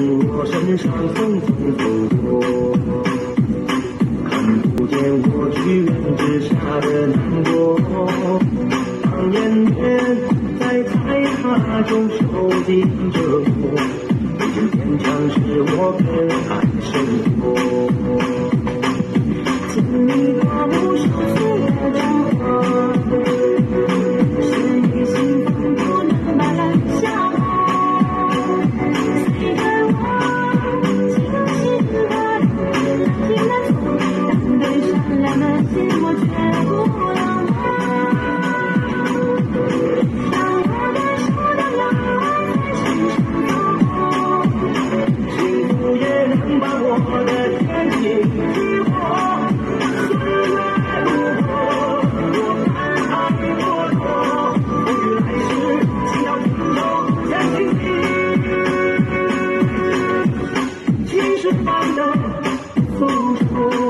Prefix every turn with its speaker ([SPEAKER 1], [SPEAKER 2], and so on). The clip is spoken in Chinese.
[SPEAKER 1] 从我身上风风拂过，看不见我剧院之下的难过。当演员在彩霞中受尽折磨，最坚强是我更爱生活。我的天地激活。岁月如歌，我看海波波，风雨来时，只要停留在心底，青石般的付出。